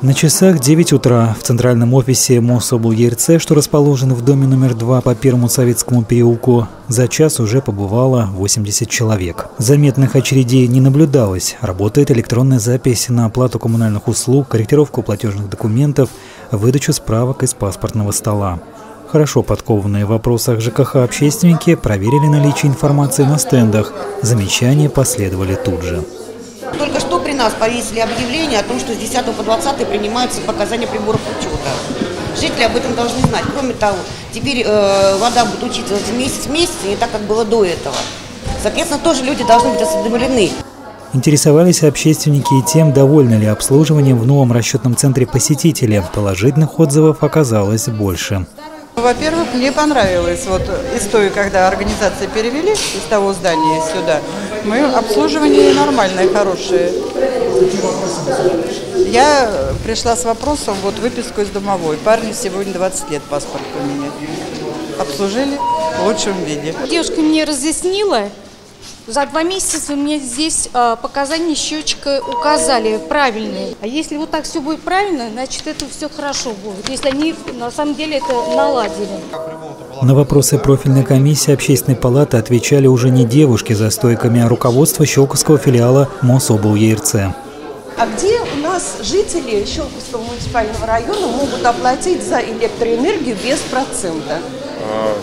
На часах 9 утра в центральном офисе Мособл ЕРЦ, что расположен в доме номер 2 по Первому Советскому переулку, за час уже побывало 80 человек. Заметных очередей не наблюдалось. Работает электронная запись на оплату коммунальных услуг, корректировку платежных документов, выдачу справок из паспортного стола. Хорошо подкованные в вопросах ЖКХ общественники проверили наличие информации на стендах. Замечания последовали тут же. Только что нас повесили объявление о том, что с 10 по 20 принимаются показания приборов учета. Жители об этом должны знать. Кроме того, теперь э, вода будет учитываться месяц в месяц, не так, как было до этого. Соответственно, тоже люди должны быть осведомлены. Интересовались общественники и тем, довольны ли обслуживанием в новом расчетном центре посетители. Положительных отзывов оказалось больше. Во-первых, мне понравилось, вот из той, когда организации перевели из того здания сюда, мы обслуживание нормальное, хорошее. Я пришла с вопросом, вот выписку из домовой. Парню сегодня 20 лет паспорт поменять. Обслужили в лучшем виде. Девушка мне разъяснила, за два месяца мне здесь э, показания счетчика указали правильные. А если вот так все будет правильно, значит это все хорошо будет. Если они на самом деле это наладили. На вопросы профильной комиссии общественной палаты отвечали уже не девушки за стойками, а руководство Щелковского филиала МОСОБЛ ЕРЦ. А где у нас жители Щелковского муниципального района могут оплатить за электроэнергию без процента? А,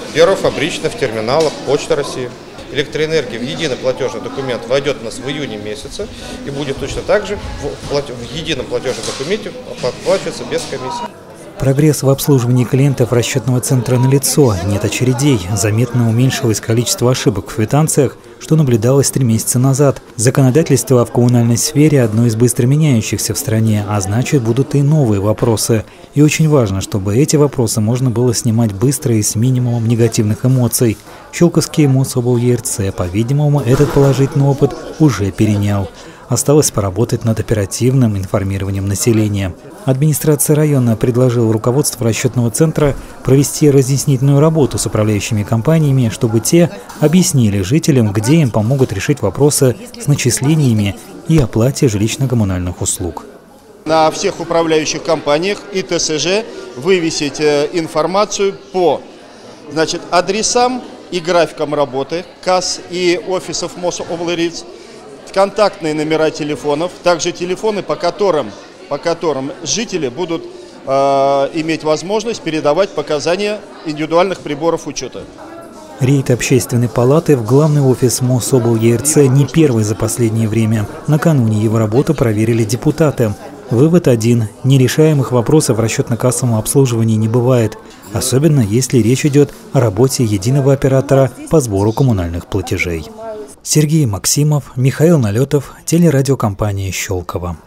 в терминалах Почта России электроэнергия в единый платежный документ войдет у нас в июне месяце и будет точно так же в, в едином платежном документе оплачиваться без комиссии. Прогресс в обслуживании клиентов расчетного центра налицо, нет очередей, заметно уменьшилось количество ошибок в квитанциях, что наблюдалось три месяца назад. Законодательство в коммунальной сфере одно из быстро меняющихся в стране, а значит будут и новые вопросы. И очень важно, чтобы эти вопросы можно было снимать быстро и с минимумом негативных эмоций. Щелковский Мособл ЕРЦ, по-видимому, этот положительный опыт уже перенял. Осталось поработать над оперативным информированием населения. Администрация района предложила руководству расчетного центра провести разъяснительную работу с управляющими компаниями, чтобы те объяснили жителям, где им помогут решить вопросы с начислениями и оплате жилищно-коммунальных услуг. На всех управляющих компаниях и ТСЖ вывесить э, информацию по значит, адресам и графикам работы КАС и офисов МОС облриц, контактные номера телефонов, также телефоны, по которым, по которым жители будут э, иметь возможность передавать показания индивидуальных приборов учета. Рейд общественной палаты в главный офис МОСОБЛ ЕРЦ не первый за последнее время. Накануне его работу проверили депутаты. Вывод один. Нерешаемых вопросов в расчетно-кассовом обслуживании не бывает, особенно если речь идет о работе единого оператора по сбору коммунальных платежей. Сергей Максимов, Михаил Налетов, телерадиокомпания «Щелково».